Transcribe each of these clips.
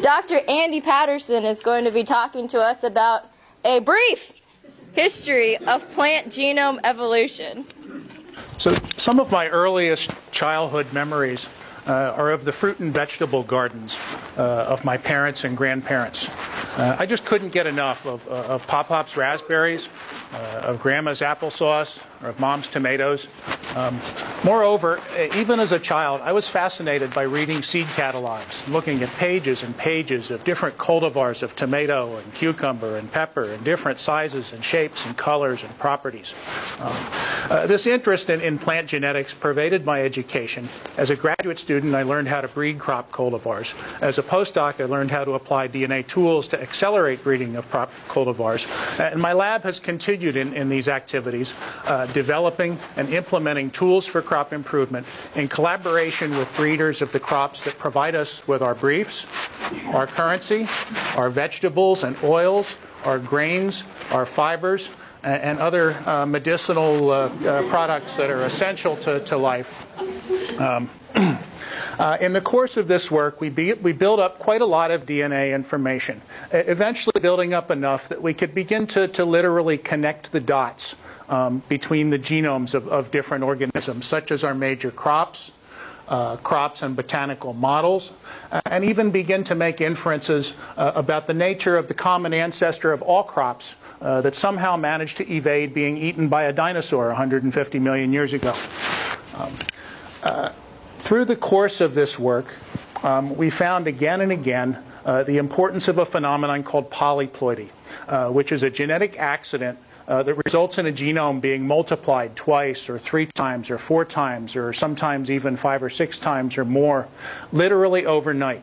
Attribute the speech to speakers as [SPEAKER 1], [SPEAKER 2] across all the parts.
[SPEAKER 1] Dr. Andy Paterson is going to be talking to us about a brief history of plant genome evolution.
[SPEAKER 2] So, some of my earliest childhood memories uh, are of the fruit and vegetable gardens uh, of my parents and grandparents. Uh, I just couldn't get enough of, uh, of Pop Pop's raspberries, uh, of Grandma's applesauce, or of Mom's tomatoes. Um, moreover, even as a child, I was fascinated by reading seed catalogs, looking at pages and pages of different cultivars of tomato and cucumber and pepper and different sizes and shapes and colors and properties. Um, uh, this interest in, in, plant genetics pervaded my education. As a graduate student, I learned how to breed crop cultivars. As a postdoc, I learned how to apply DNA tools to accelerate breeding of crop cultivars. And my lab has continued in, in these activities, uh, developing and implementing tools for crop improvement in collaboration with breeders of the crops that provide us with our briefs, our currency, our vegetables and oils, our grains, our fibers, and other uh, medicinal uh, uh, products that are essential to, to life. Um, uh, in the course of this work, we, be, we build up quite a lot of DNA information, eventually building up enough that we could begin to, to literally connect the dots um, between the genomes of, of, different organisms, such as our major crops, uh, crops and botanical models, and even begin to make inferences uh, about the nature of the common ancestor of all crops uh, that somehow managed to evade being eaten by a dinosaur 150 million years ago. Um, uh, through the course of this work, um, we found again and again uh, the importance of a phenomenon called polyploidy, which is a genetic accident uh, that results in a genome being multiplied twice or three times or four times or sometimes even five or six times or more, literally overnight.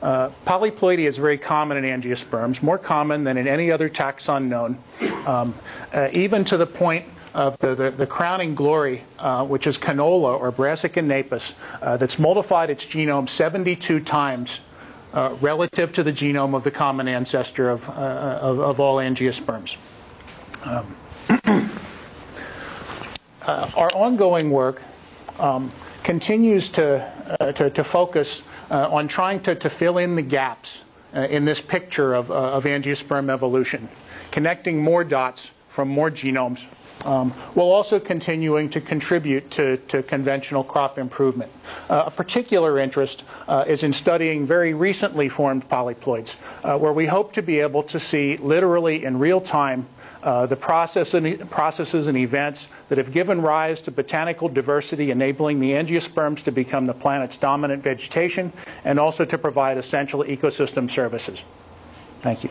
[SPEAKER 2] Uh, polyploidy is very common in angiosperms, more common than in any other taxon known, um, uh, even to the point of the, the, the crowning glory, uh, which is canola or Brassica napus, uh, that's multiplied its genome 72 times uh, relative to the genome of the common ancestor of, uh, of, of all angiosperms. Um, uh, our ongoing work um, continues to, uh, to, to, focus uh, on trying to, to fill in the gaps uh, in this picture of, uh, of angiosperm evolution, connecting more dots from more genomes um, while also continuing to contribute to, to conventional crop improvement. Uh, a particular interest uh, is in studying very recently formed polyploids, uh, where we hope to be able to see literally in real time uh, the process and, processes and events that have given rise to botanical diversity, enabling the angiosperms to become the planet's dominant vegetation and also to provide essential ecosystem services. Thank you.